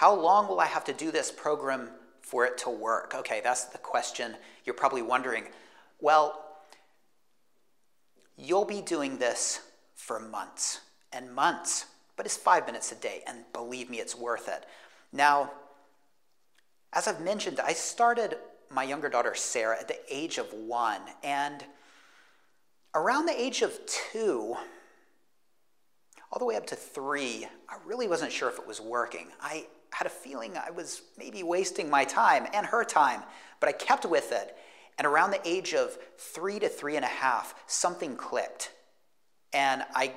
How long will I have to do this program for it to work? Okay, that's the question you're probably wondering. Well, you'll be doing this for months and months, but it's five minutes a day, and believe me, it's worth it. Now, as I've mentioned, I started my younger daughter Sarah at the age of one, and around the age of two, all the way up to three, I really wasn't sure if it was working. I had a feeling I was maybe wasting my time and her time, but I kept with it. And around the age of three to three and a half, something clicked. And I,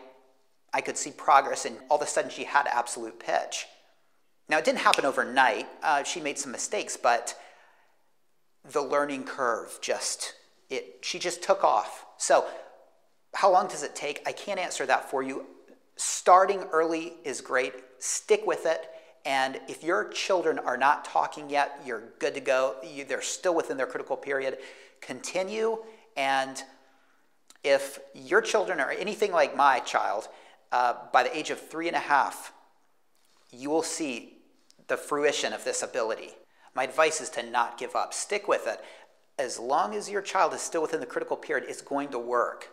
I could see progress, and all of a sudden she had absolute pitch. Now, it didn't happen overnight. Uh, she made some mistakes, but the learning curve just, it, she just took off. So, how long does it take? I can't answer that for you. Starting early is great. Stick with it. And if your children are not talking yet, you're good to go. You, they're still within their critical period. Continue. And if your children are anything like my child, uh, by the age of three and a half, you will see the fruition of this ability. My advice is to not give up. Stick with it. As long as your child is still within the critical period, it's going to work.